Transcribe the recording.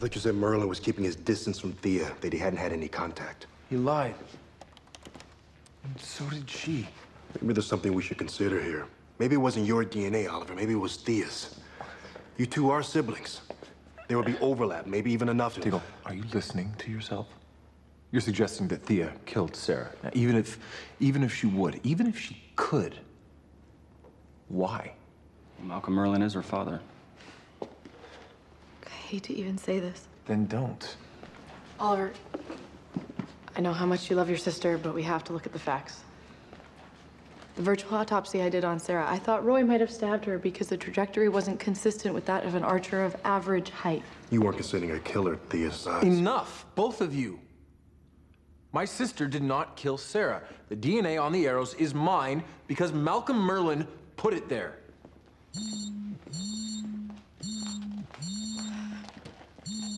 I thought you said Merlyn was keeping his distance from Thea, that he hadn't had any contact. He lied. And so did she. Maybe there's something we should consider here. Maybe it wasn't your DNA, Oliver. Maybe it was Thea's. You two are siblings. There will be overlap, maybe even enough to... Diggle, are you listening to yourself? You're suggesting that Thea killed Sara. Now, even if, even if she would, even if she could, why? Malcolm Merlyn is her father. I hate to even say this. Then don't. Oliver, I know how much you love your sister, but we have to look at the facts. The virtual autopsy I did on Sara, I thought Roy might have stabbed her because the trajectory wasn't consistent with that of an archer of average height. You weren't considering a killer Thea's size. Enough, both of you. My sister did not kill Sara. The DNA on the arrows is mine because Malcolm Merlyn put it there.